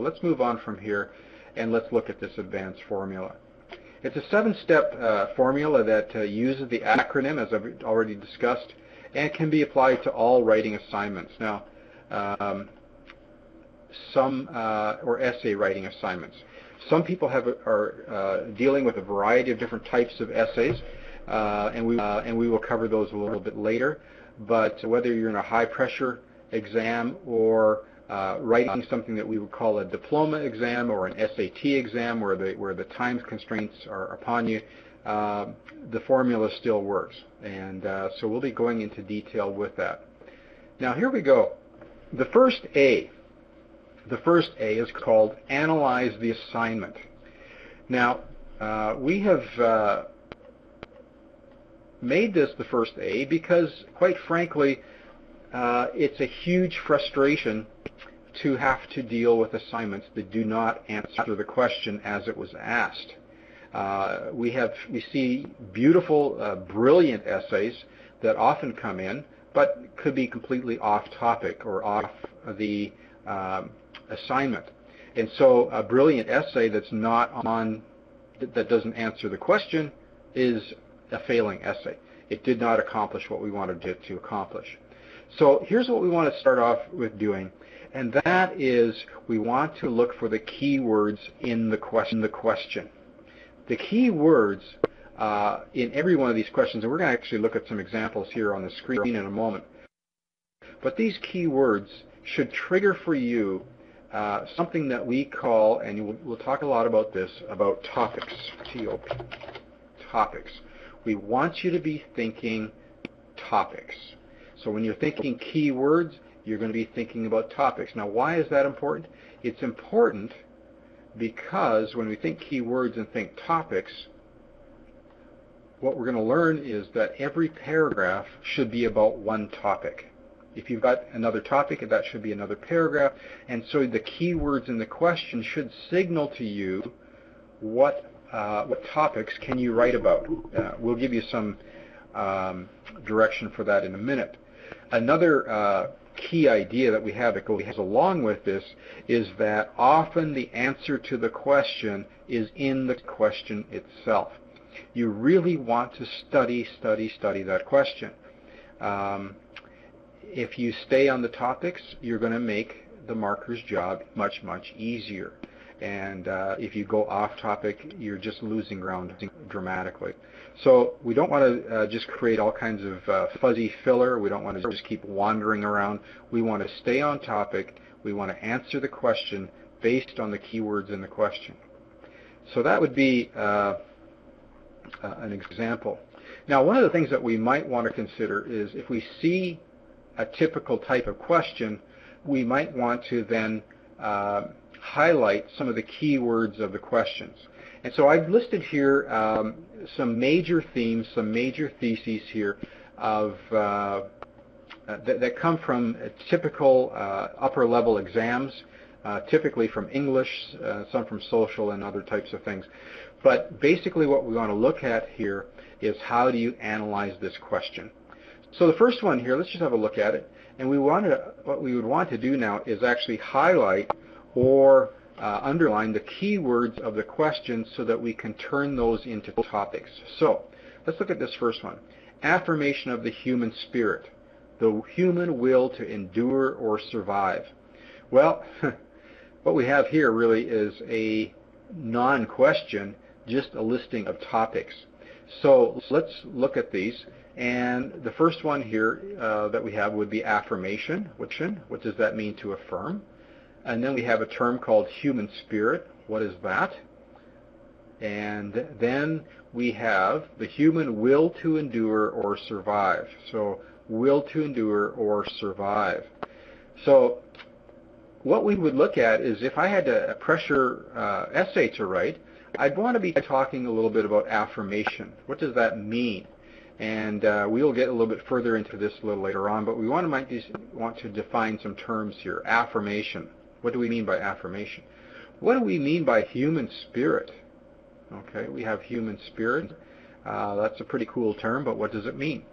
let's move on from here and let's look at this ADVANCE formula. It's a seven-step uh, formula that uh, uses the acronym, as I've already discussed, and can be applied to all writing assignments. Now, um, some uh, or essay writing assignments. Some people have are uh, dealing with a variety of different types of essays, uh, and we uh, and we will cover those a little bit later. But whether you're in a high-pressure exam or uh, writing something that we would call a diploma exam or an SAT exam where the, where the time constraints are upon you, uh, the formula still works. And uh, so we'll be going into detail with that. Now here we go. The first A, the first A is called Analyze the Assignment. Now, uh, we have uh, made this the first A because, quite frankly, uh, it's a huge frustration to have to deal with assignments that do not answer the question as it was asked. Uh, we have we see beautiful, uh, brilliant essays that often come in, but could be completely off topic or off the um, assignment. And so a brilliant essay that's not on that doesn't answer the question is a failing essay. It did not accomplish what we wanted it to accomplish. So here's what we want to start off with doing, and that is we want to look for the keywords in the question. The question. The key words uh, in every one of these questions, and we're going to actually look at some examples here on the screen in a moment. But these keywords should trigger for you uh, something that we call, and we'll, we'll, talk a lot about this, about topics, T-O-P, topics. We want you to be thinking topics. So when you're thinking keywords, you're going to be thinking about topics. Now, why is that important? It's important because when we think keywords and think topics, what we're going to learn is that every paragraph should be about one topic. If you've got another topic, that should be another paragraph. And so the keywords in the question should signal to you what, uh, what topics can you write about. Uh, we'll give you some um, direction for that in a minute. Another uh, key idea that we have that goes along with this is that often the answer to the question is in the question itself. You really want to study, study, study that question. Um, if you stay on the topics, you're going to make the marker's job much, much easier. And uh, if you go off topic, you're just losing ground dramatically. So we don't want to uh, just create all kinds of uh, fuzzy filler. We don't want to just keep wandering around. We want to stay on topic. We want to answer the question based on the keywords in the question. So that would be uh, uh an example. Now, one of the things that we might want to consider is if we see a typical type of question, we might want to then uh, highlight some of the keywords of the questions. And so I've listed here um, some major themes, some major theses here of uh, that, that, come from typical uh, upper level exams, uh, typically from English, uh, some from social and other types of things. But basically what we want to look at here is how do you analyze this question. So the first one here, let's just have a look at it. And we want to, what we would want to do now is actually highlight or uh, underline the keywords of the questions so that we can turn those into topics. So let's look at this first one. Affirmation of the human spirit, the human will to endure or survive. Well, what we have here really is a non-question, just a listing of topics. So let's look at these. And the first one here uh, that we have would be affirmation. What does that mean to affirm? And then we have a term called human spirit. What is that? And then we have the human will to endure or survive. So will to endure or survive. So what we would look at is if I had a pressure uh, essay to write, I'd want to be talking a little bit about affirmation. What does that mean? And uh, we will get a little bit further into this a little later on, but we want to, might want to define some terms here. Affirmation. What do we mean by affirmation? What do we mean by human spirit? Okay, we have human spirit. Uh, that's a pretty cool term, but what does it mean?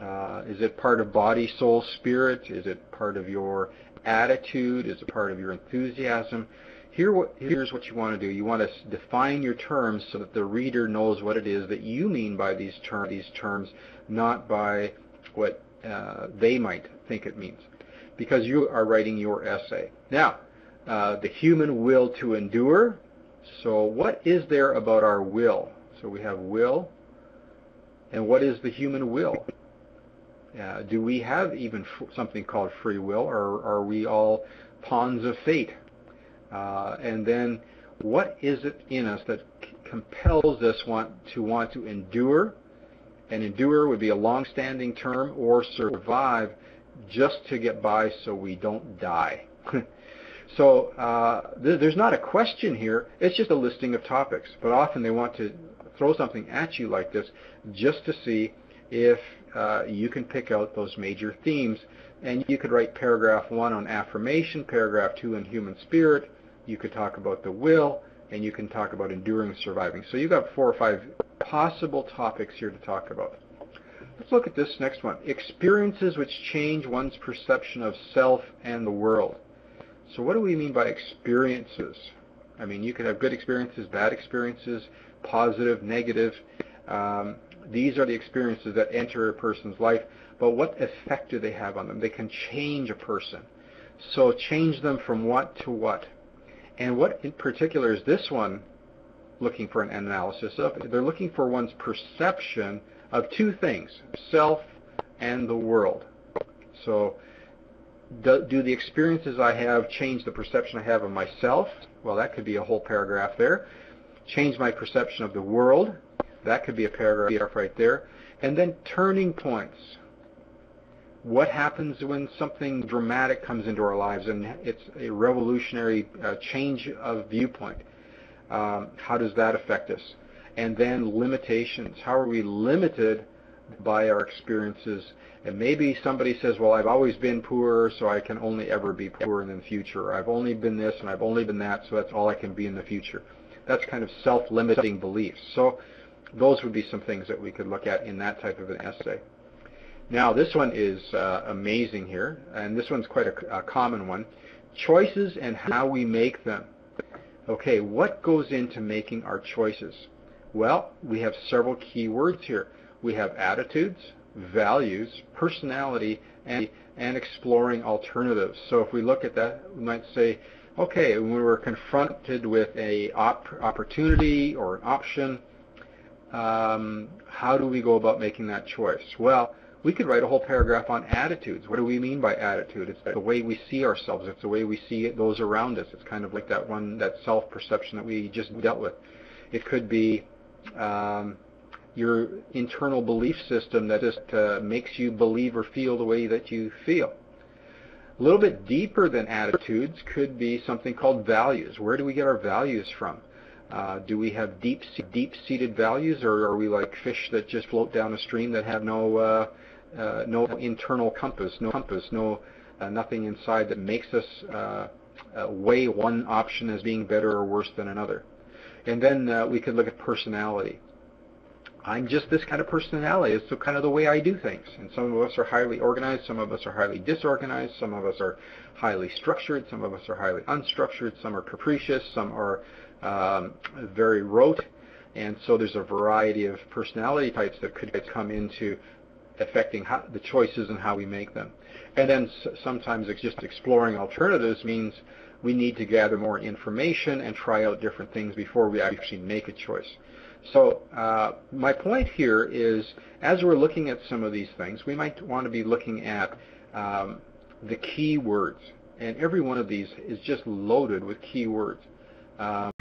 Uh, is it part of body, soul, spirit? Is it part of your attitude? Is it part of your enthusiasm? Here, what, here's what you want to do. You want to define your terms so that the reader knows what it is that you mean by these, term, these terms, not by what uh, they might think it means, because you are writing your essay. Now, uh, the human will to endure. So what is there about our will? So we have will, and what is the human will? Uh, do we have even something called free will, or are we all pawns of fate? Uh, and then what is it in us that compels us want to want to endure? And endure would be a long-standing term, or survive just to get by so we don't die. so uh, th there's not a question here. It's just a listing of topics. But often they want to throw something at you like this just to see if uh, you can pick out those major themes. And you could write paragraph one on affirmation, paragraph two on human spirit. You could talk about the will, and you can talk about enduring, surviving. So you've got four or five possible topics here to talk about. Let's look at this next one. Experiences which change one's perception of self and the world. So what do we mean by experiences? I mean, you could have good experiences, bad experiences, positive, negative. Um, these are the experiences that enter a person's life, but what effect do they have on them? They can change a person. So change them from what to what? And what in particular is this one looking for an analysis of? They're looking for one's perception of two things, self and the world. So do, do, the experiences I have change the perception I have of myself? Well, that could be a whole paragraph there. Change my perception of the world? That could be a paragraph right there. And then turning points. What happens when something dramatic comes into our lives and it's a revolutionary uh, change of viewpoint? Um, how does that affect us? And then limitations. How are we limited by our experiences? And maybe somebody says, well, I've always been poor, so I can only ever be poor in the future. I've only been this and I've only been that, so that's all I can be in the future. That's kind of self-limiting beliefs. So those would be some things that we could look at in that type of an essay. Now, this one is uh, amazing here, and this one's quite a, a common one. Choices and how we make them. Okay, what goes into making our choices? Well, we have several key words here. We have attitudes, values, personality, and, and exploring alternatives. So if we look at that, we might say, okay, when we're confronted with a op opportunity or an option, um, how do we go about making that choice? Well, we could write a whole paragraph on attitudes. What do we mean by attitude? It's the way we see ourselves. It's the way we see those around us. It's kind of like that one, that self-perception that we just dealt with. It could be um, your internal belief system that just uh, makes you believe or feel the way that you feel. A little bit deeper than attitudes could be something called values. Where do we get our values from? Uh, do we have deep, deep-seated values, or are we like fish that just float down a stream that have no, uh, uh, no internal compass, no compass, no, uh, nothing inside that makes us uh, uh, weigh one option as being better or worse than another? And then we could look at personality. I'm just this kind of personality. It's so kind of the way I do things. And some of us are highly organized, some of us are highly disorganized, some of us are highly structured, some of us are highly unstructured, some are capricious, some are um, very rote. And so there's a variety of personality types that could come into affecting how, the choices and how we make them. And then sometimes just exploring alternatives means we need to gather more information and try out different things before we actually make a choice. So uh, my point here is, as we're looking at some of these things, we might want to be looking at um, the key words. And every one of these is just loaded with key words. Um,